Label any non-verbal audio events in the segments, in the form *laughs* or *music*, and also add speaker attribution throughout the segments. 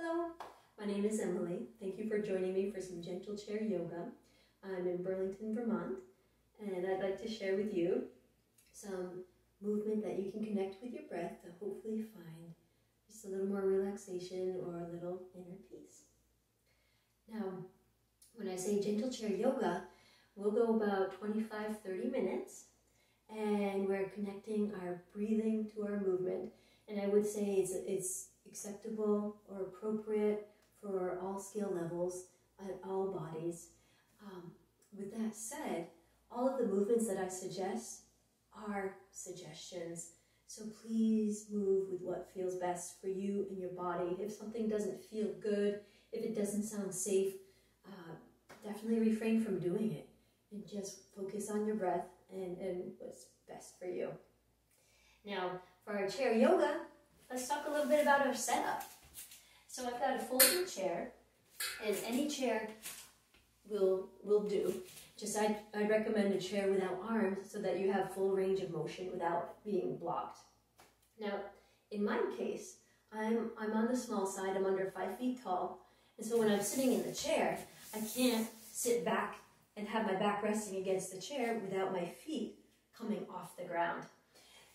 Speaker 1: Hello, my name is Emily. Thank you for joining me for some gentle chair yoga. I'm in Burlington, Vermont, and I'd like to share with you some movement that you can connect with your breath to hopefully find just a little more relaxation or a little inner peace. Now, when I say gentle chair yoga, we'll go about 25 30 minutes and we're connecting our breathing to our movement. And I would say it's, it's acceptable or appropriate for all skill levels at all bodies. Um, with that said, all of the movements that I suggest are suggestions. So please move with what feels best for you and your body. If something doesn't feel good, if it doesn't sound safe, uh, definitely refrain from doing it and just focus on your breath and, and what's best for you. Now, for our chair yoga, let's talk a little bit about our setup. So I've got a folding chair, and any chair will will do. Just I I recommend a chair without arms so that you have full range of motion without being blocked. Now, in my case, I'm I'm on the small side. I'm under five feet tall, and so when I'm sitting in the chair, I can't sit back and have my back resting against the chair without my feet coming off the ground.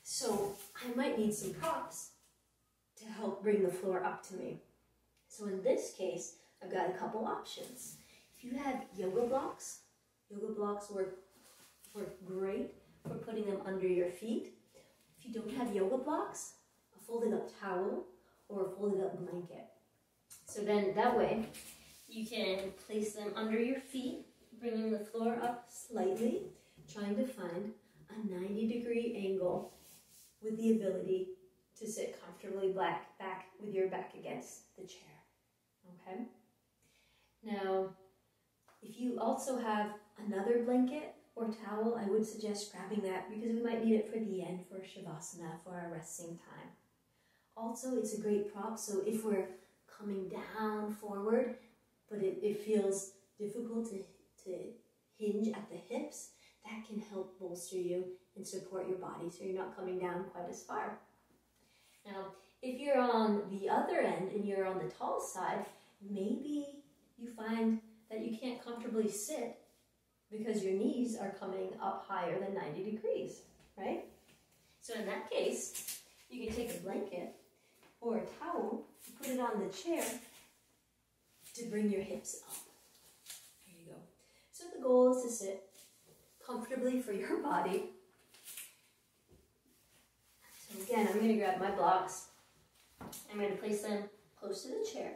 Speaker 1: So I might need some props to help bring the floor up to me. So in this case, I've got a couple options. If you have yoga blocks, yoga blocks work, work great for putting them under your feet. If you don't have yoga blocks, a folded up towel or a folded up blanket. So then that way you can place them under your feet, bringing the floor up slightly, trying to find a 90 degree angle with the ability to sit comfortably back, back with your back against the chair. Okay? Now, if you also have another blanket or towel, I would suggest grabbing that because we might need it for the end for Shavasana, for our resting time. Also, it's a great prop, so if we're coming down forward, but it, it feels difficult to, to hinge at the hips, that can help bolster you and support your body so you're not coming down quite as far. Now, if you're on the other end and you're on the tall side, maybe you find that you can't comfortably sit because your knees are coming up higher than 90 degrees, right? So in that case, you can take a blanket or a towel, put it on the chair to bring your hips up. There you go. So the goal is to sit comfortably for your *laughs* body. Again, I'm to grab my blocks. I'm to place them close to the chair.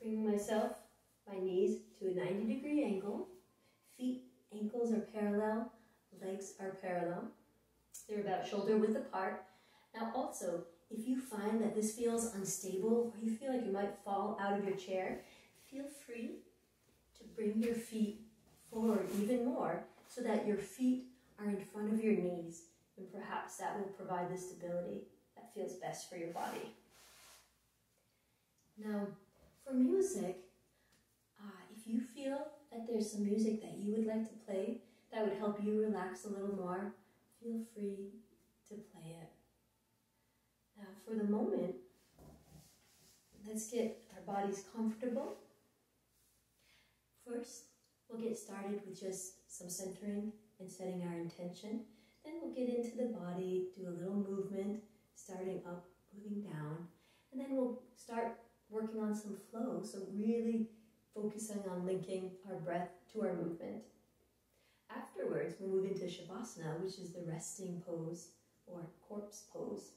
Speaker 1: Bringing myself, my knees to a 90 degree angle. Feet, ankles are parallel, legs are parallel. They're about shoulder width apart. Now also, if you find that this feels unstable or you feel like you might fall out of your chair, feel free to bring your feet forward even more so that your feet are in front of your knees and perhaps that will provide the stability that feels best for your body. Now, for music, uh, if you feel that there's some music that you would like to play that would help you relax a little more, feel free to play it. Now, for the moment, let's get our bodies comfortable First, we'll get started with just some centering and setting our intention. Then we'll get into the body, do a little movement, starting up, moving down. And then we'll start working on some flow, so really focusing on linking our breath to our movement. Afterwards, we'll move into Shavasana, which is the resting pose or corpse pose.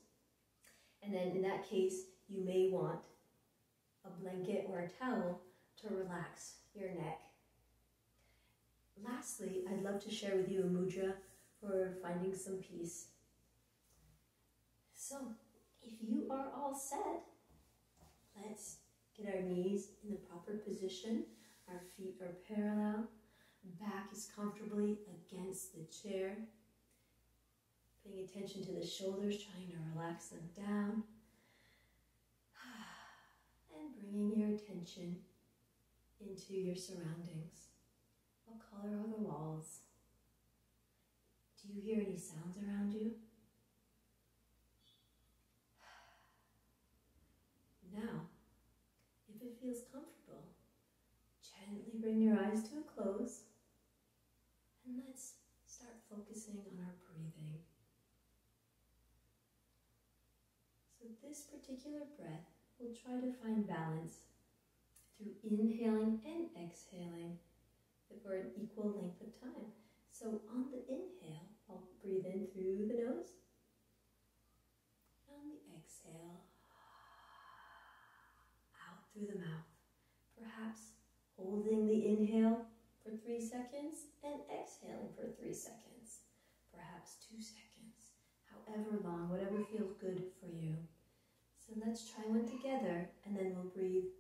Speaker 1: And then in that case, you may want a blanket or a towel to relax your neck. Lastly, I'd love to share with you a mudra for finding some peace. So, if you are all set, let's get our knees in the proper position. Our feet are parallel. Back is comfortably against the chair. Paying attention to the shoulders, trying to relax them down. *sighs* And bringing your attention into your surroundings. What color are the walls? Do you hear any sounds around you? *sighs* Now, if it feels comfortable, gently bring your eyes to a close and let's start focusing on our breathing. So, this particular breath, we'll try to find balance through inhaling and exhaling for an equal length of time. So, on the inhale, I'll breathe in through the nose. On the exhale, out through the mouth. Perhaps holding the inhale for three seconds and exhaling for three seconds, perhaps two seconds, however long, whatever feels good for you. So let's try one together and then we'll breathe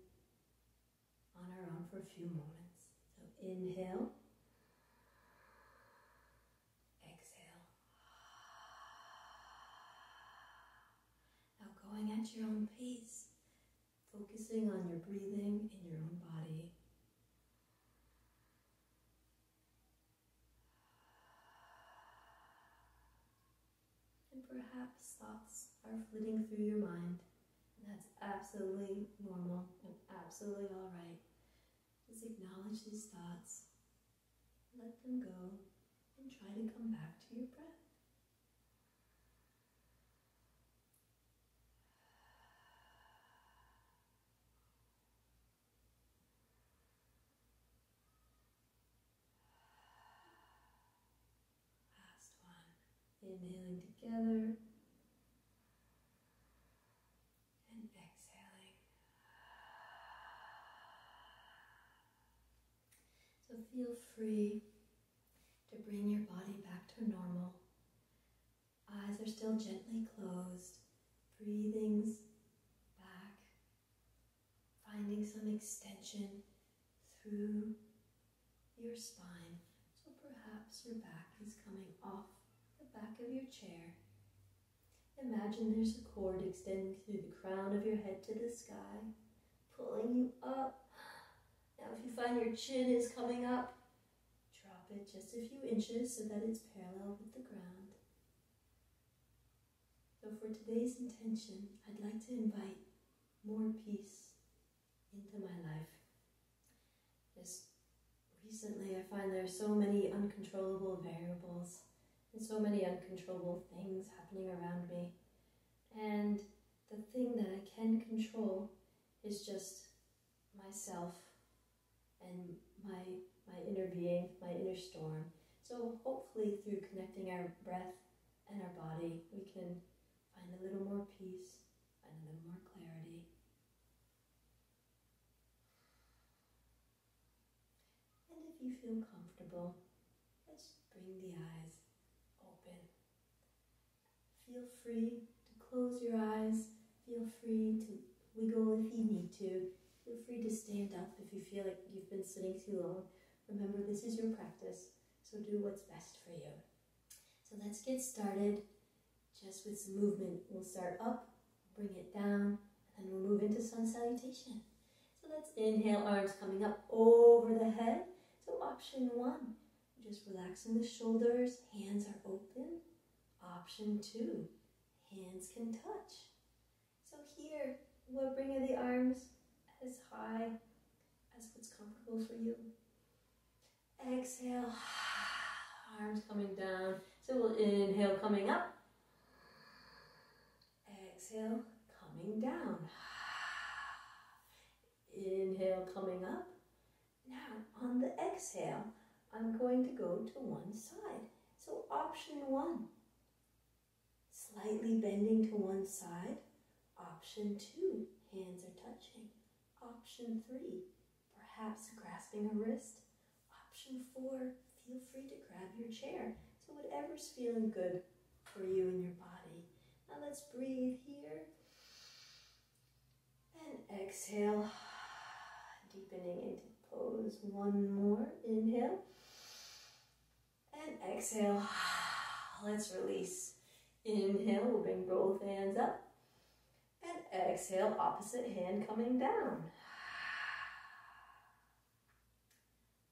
Speaker 1: on our own for a few moments. Inhale, exhale. Now going at your own pace, focusing on your breathing in your own body. And perhaps thoughts are flitting through your mind. And that's absolutely normal and absolutely all right. Acknowledge these thoughts, let them go, and try to come back to your breath. Last one. Inhaling together. And exhaling. So feel free to bring your body back to normal. Eyes are still gently closed. Breathings back. Finding some extension through your spine. So perhaps your back is coming off the back of your chair. Imagine there's a cord extending through the crown of your head to the sky, pulling you up. Now, if you find your chin is coming up, drop it just a few inches so that it's parallel with the ground. So, for today's intention, I'd like to invite more peace into my life. Just recently, I find there are so many uncontrollable variables and so many uncontrollable things happening around me. And the thing that I can control is just myself and my my inner being, my inner storm. So hopefully through connecting our breath and our body, we can find a little more peace, find a little more clarity. And if you feel comfortable, let's bring the eyes open. Feel free to close your eyes. Feel free to wiggle if you need to. Feel free to stand up if you feel like you've been sitting too long. Remember, this is your practice, so do what's best for you. So let's get started just with some movement. We'll start up, bring it down, and then we'll move into sun salutation. So let's inhale, arms coming up over the head. So option one, just relaxing the shoulders, hands are open. Option two, hands can touch. So here, we'll bring the arms as high as what's comfortable for you. Exhale, *sighs* arms coming down. So we'll inhale, coming up. Exhale, coming down. *sighs* Inhale, coming up. Now, on the exhale, I'm going to go to one side. So option one, slightly bending to one side. Option two, hands are touching. Option three, perhaps grasping a wrist. Option four, feel free to grab your chair. So whatever's feeling good for you and your body. Now let's breathe here. And exhale, deepening into pose. One more, inhale. And exhale, let's release. Inhale, we'll bring both hands up. And exhale, opposite hand coming down.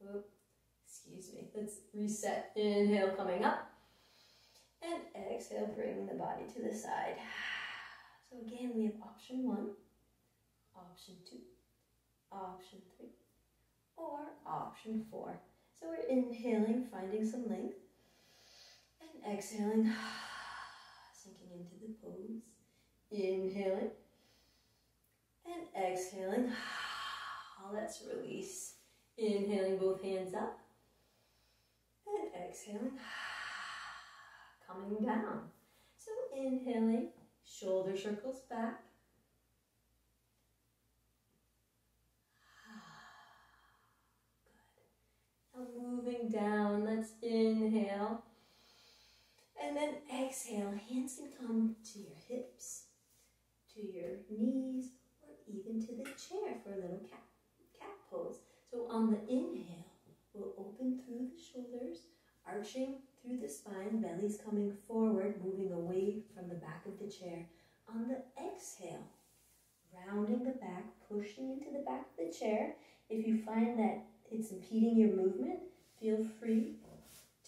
Speaker 1: Oop, excuse me. Let's reset. Inhale, coming up. And exhale, bring the body to the side. So again, we have option one, option two, option three, or option four. So we're inhaling, finding some length, and exhaling, *sighs* sinking into the pose. Inhaling and exhaling. *sighs* Let's release. Inhaling both hands up and exhaling, *sighs* coming down. So inhaling, shoulder circles back. *sighs* Good. Now moving down, let's inhale. And then exhale, hands can come to your hips, to your knees, or even to the chair for a little cat, cat pose. So on the inhale, we'll open through the shoulders, arching through the spine, belly's coming forward, moving away from the back of the chair. On the exhale, rounding the back, pushing into the back of the chair. If you find that it's impeding your movement, feel free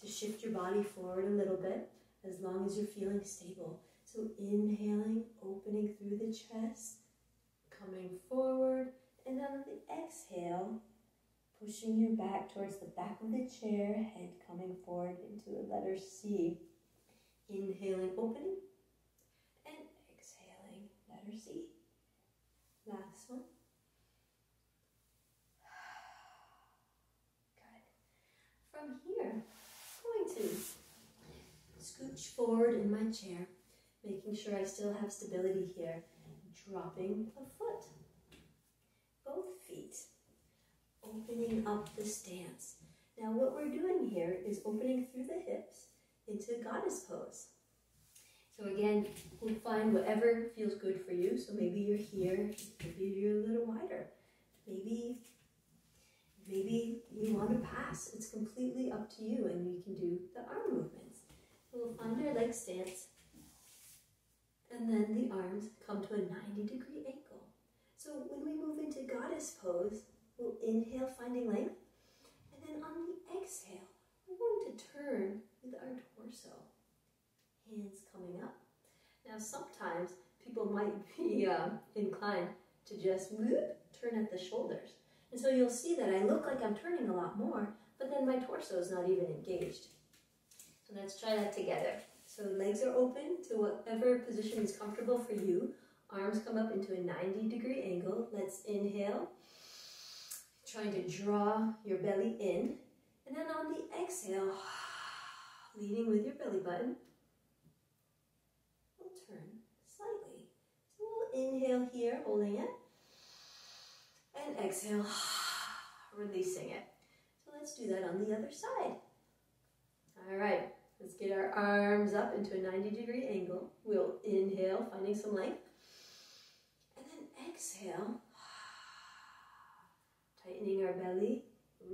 Speaker 1: to shift your body forward a little bit as long as you're feeling stable. So inhaling, opening through the chest, coming forward, and then on the exhale, pushing you back towards the back of the chair, head coming forward into a letter C. Inhaling, opening, and exhaling, letter C. Last one. *sighs* Good. From here, I'm going to scooch forward in my chair, making sure I still have stability here, dropping a foot. Both feet opening up the stance. Now what we're doing here is opening through the hips into goddess pose. So again, we'll find whatever feels good for you. So maybe you're here, maybe you're a little wider. Maybe, maybe you want to pass. It's completely up to you and you can do the arm movements. We'll find our leg stance and then the arms come to a 90 degree angle. So when we move into goddess pose, We'll inhale, finding length. And then on the exhale, we're going to turn with our torso. Hands coming up. Now sometimes people might *laughs* be uh, inclined to just whoop, turn at the shoulders. And so you'll see that I look like I'm turning a lot more, but then my torso is not even engaged. So let's try that together. So legs are open to whatever position is comfortable for you. Arms come up into a 90 degree angle. Let's inhale trying to draw your belly in. And then on the exhale, *sighs* leading with your belly button, we'll turn slightly. So we'll inhale here, holding it, and exhale, *sighs* releasing it. So let's do that on the other side. All right, let's get our arms up into a 90 degree angle. We'll inhale, finding some length. And then exhale, *sighs* tightening our belly,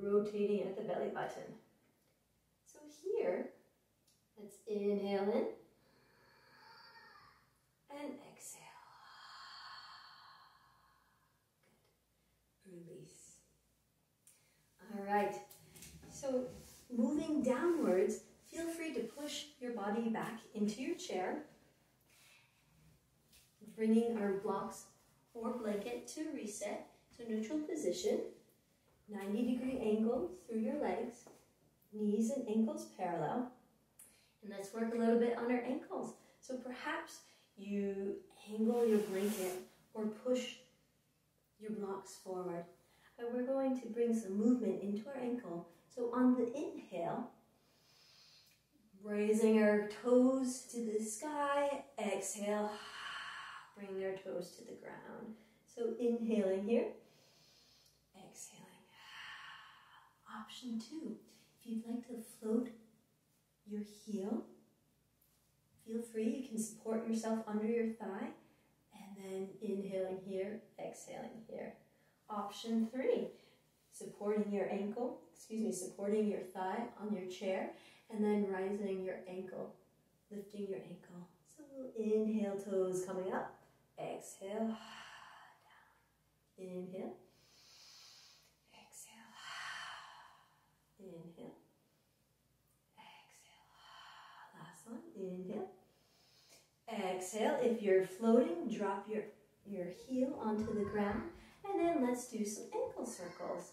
Speaker 1: rotating at the belly button. So here, let's inhale in and exhale. Good. Release. All right. So moving downwards, feel free to push your body back into your chair, bringing our blocks or blanket to reset to neutral position. 90 degree angle through your legs, knees and ankles parallel. And let's work a little bit on our ankles. So perhaps you angle your blanket or push your blocks forward. And we're going to bring some movement into our ankle. So on the inhale, raising our toes to the sky, exhale, bring our toes to the ground. So inhaling here, exhaling. Option two, if you'd like to float your heel, feel free. You can support yourself under your thigh. And then inhaling here, exhaling here. Option three, supporting your ankle, excuse me, supporting your thigh on your chair and then rising your ankle, lifting your ankle. So inhale, toes coming up, exhale, down, inhale, Exhale. Inhale. Exhale. Last one. Inhale. Exhale. If you're floating, drop your your heel onto the ground. And then let's do some ankle circles.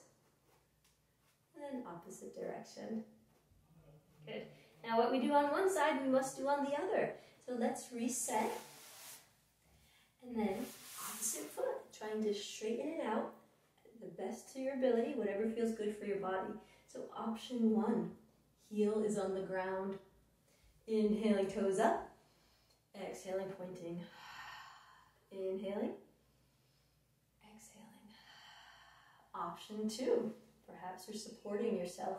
Speaker 1: And then opposite direction. Good. Now what we do on one side, we must do on the other. So let's reset. And then opposite foot, trying to straighten it out the best to your ability, whatever feels good for your body. So option one, heel is on the ground. Inhaling toes up, exhaling pointing. Inhaling, exhaling. Option two, perhaps you're supporting yourself.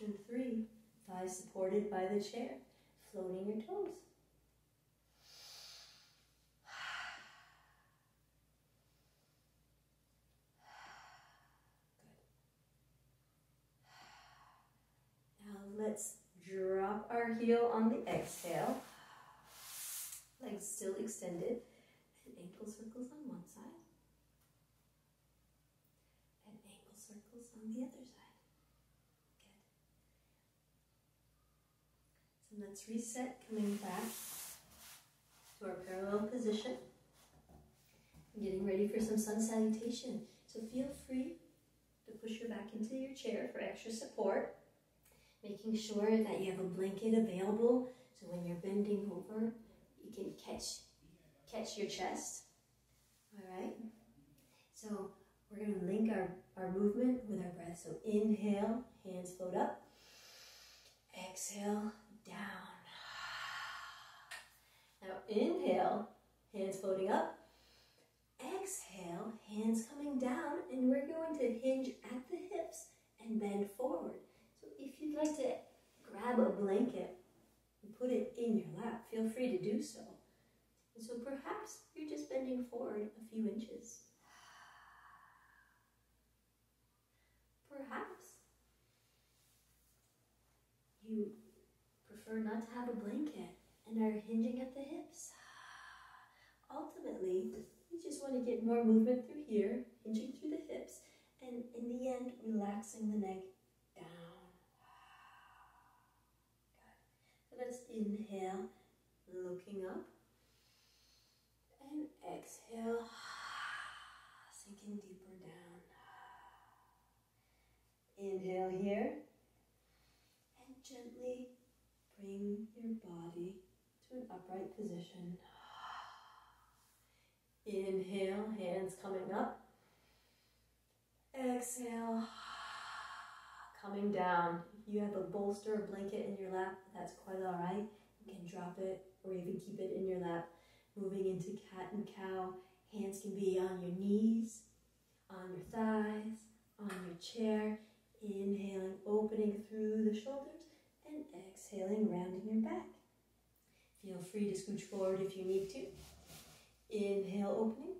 Speaker 1: Option three, thighs supported by the chair, floating your toes. *sighs* Good. Now let's drop our heel on the exhale. Legs still extended. And ankle circles on one side. And ankle circles on the other side. So let's reset, coming back to our parallel position. Getting ready for some sun salutation. So feel free to push your back into your chair for extra support making sure that you have a blanket available so when you're bending over, you can catch, catch your chest. All right? So we're going to link our, our movement with our breath. So inhale, hands float up. Exhale, down. *sighs* Now inhale, hands floating up. Exhale, hands coming down, and we're going to hinge at the hips and bend forward So if you'd like to grab a blanket and put it in your lap, feel free to do so. And so perhaps you're just bending forward a few inches. Perhaps you prefer not to have a blanket and are hinging at the hips. *sighs* Ultimately, you just want to get more movement through here, hinging through the hips, and in the end, relaxing the neck down. *sighs* Let's inhale, looking up. And exhale, *sighs* sinking deeper down. Inhale here. And gently bring your body to an upright position. Inhale, hands coming up. Exhale, coming down. You have a bolster or blanket in your lap, that's quite all right. You can drop it or even keep it in your lap. Moving into cat and cow, hands can be on your knees, on your thighs, on your chair. Inhaling, opening through the shoulders, and exhaling, rounding your back. Feel free to scooch forward if you need to. Inhale, opening.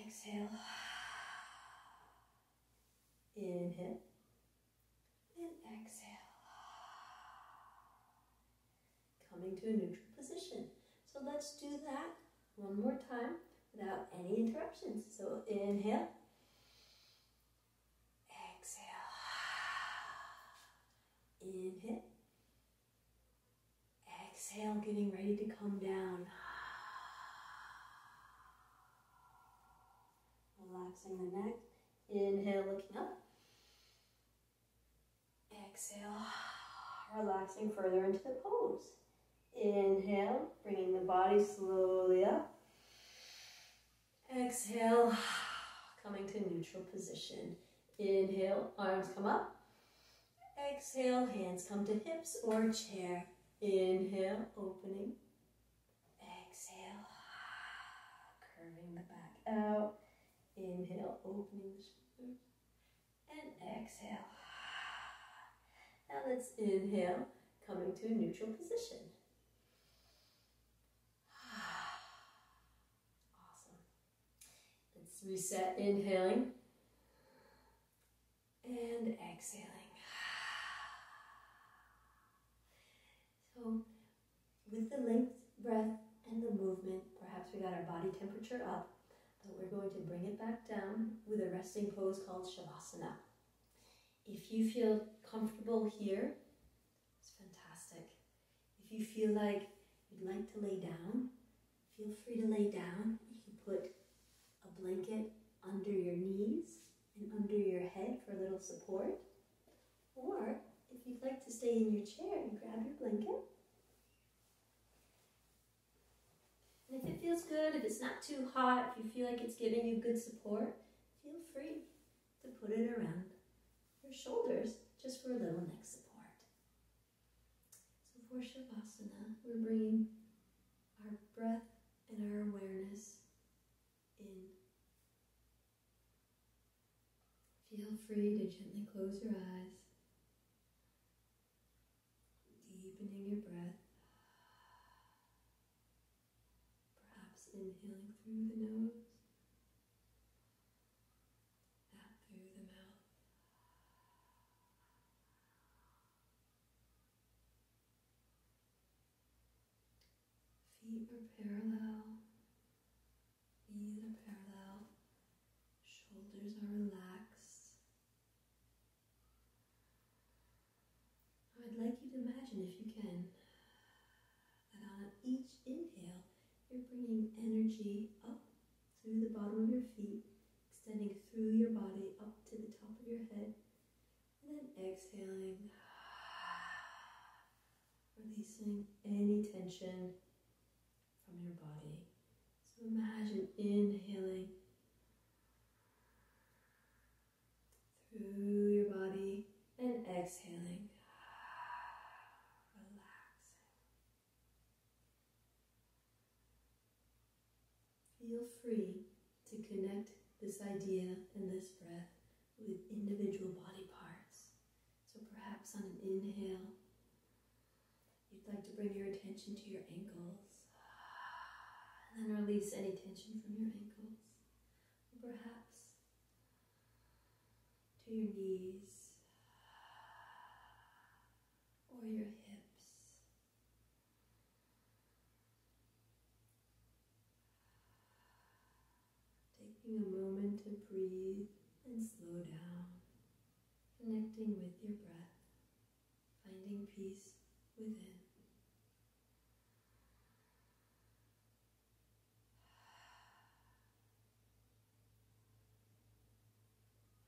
Speaker 1: Exhale. Inhale and exhale. Coming to a neutral position. So let's do that one more time without any interruptions. So inhale. Exhale. Inhale. Exhale, getting ready to come down. Relaxing the neck. Inhale, looking up exhale, relaxing further into the pose. Inhale, bringing the body slowly up. Exhale, coming to neutral position. Inhale, arms come up. Exhale, hands come to hips or chair. Inhale, opening. Exhale, curving the back out. Inhale, opening the shoulders. And exhale. Now let's inhale, coming to a neutral position. Awesome. Let's reset, inhaling and exhaling. So with the length, breath, and the movement, perhaps we got our body temperature up, but we're going to bring it back down with a resting pose called Shavasana. If you feel comfortable here, it's fantastic. If you feel like you'd like to lay down, feel free to lay down. You can put a blanket under your knees and under your head for a little support. Or if you'd like to stay in your chair and grab your blanket. If it feels good, if it's not too hot, if you feel like it's giving you good support, feel free to put it around your shoulders just for a little neck support. So for Shavasana, we're bringing our breath and our awareness in. Feel free to gently close your eyes, deepening your breath. Perhaps inhaling through the nose, out through the mouth. Feet are parallel, knees are parallel, shoulders are relaxed. I'd like you to imagine, if you can, that on each inhale, you're bringing energy up through the bottom of your feet, extending through your body up to the top of your head, and then exhaling, *sighs* releasing any tension from your body. So imagine inhaling through your body and exhaling. Relaxing. Feel free to connect this idea and this breath with individual body parts. So perhaps on an inhale, you'd like to bring your attention to your ankles and then release any tension from your ankles. Or perhaps to your knees or your hips. Taking a moment to breathe and slow down, connecting with your breath, finding peace within.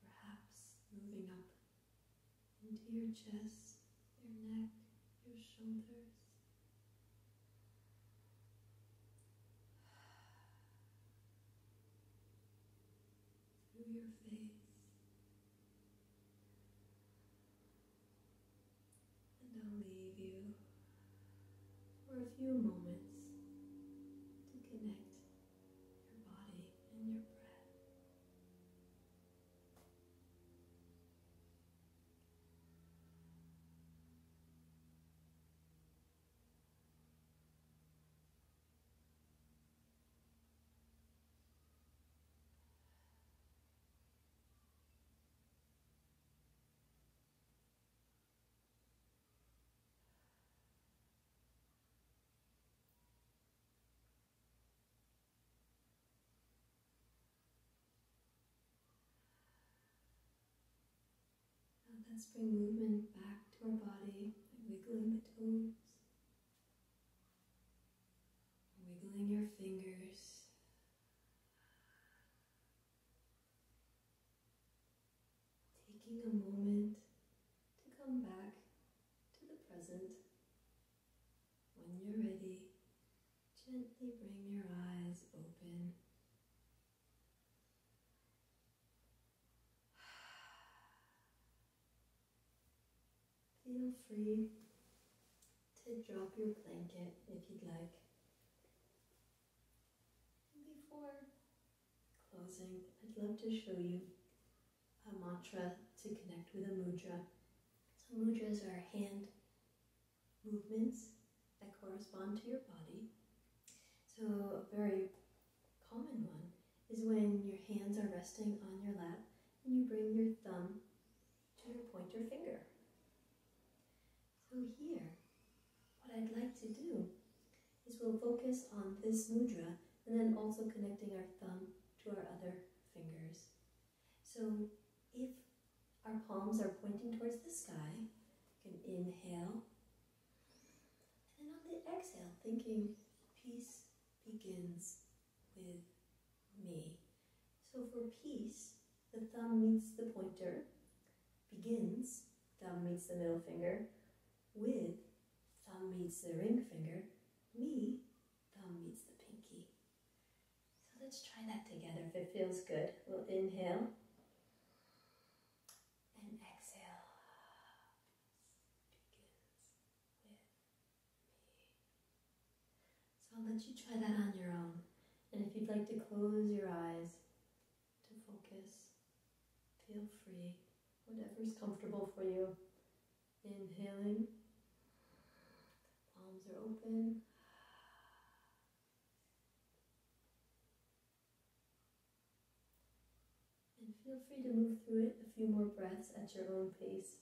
Speaker 1: Perhaps moving up into your chest, your neck, your shoulders. Through your face. And I'll leave you for a few moments to connect your body and your breath. Now let's bring movement back to our body by wiggling the toes, wiggling your fingers. Taking a moment to come back to the present. When you're ready, gently bring your eyes open. Feel free to drop your blanket if you'd like. Before closing, I'd love to show you a mantra to connect with a mudra. So, mudras are hand movements that correspond to your body. So, a very common one is when your hands are resting on your lap and you bring your thumb to your pointer finger. So here, what I'd like to do is we'll focus on this mudra and then also connecting our thumb to our other fingers. So if our palms are pointing towards the sky, you can inhale. And on the exhale, thinking peace begins with me. So for peace, the thumb meets the pointer, begins, thumb meets the middle finger, with, thumb meets the ring finger, me, thumb meets the pinky. So let's try that together if it feels good. We'll inhale and exhale. Begins with me. So I'll let you try that on your own. And if you'd like to close your eyes to focus, feel free, whatever's comfortable for you. Inhaling, are open. And feel free to move through it a few more breaths at your own pace.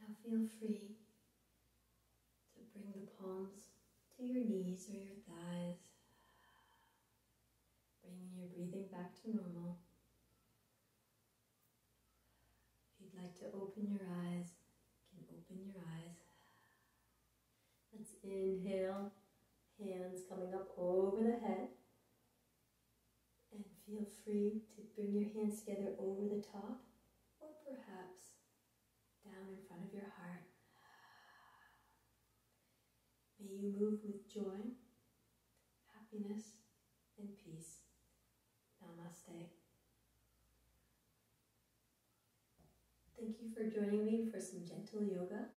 Speaker 1: Now feel free to bring the palms to your knees or your thighs, bringing your breathing back to normal. If you'd like to open your eyes, you can open your eyes. Let's inhale, hands coming up over the head. And feel free to bring your hands together over the top or perhaps down in front of your heart. May you move with joy, happiness, and peace. Namaste. Thank you for joining me for some gentle yoga.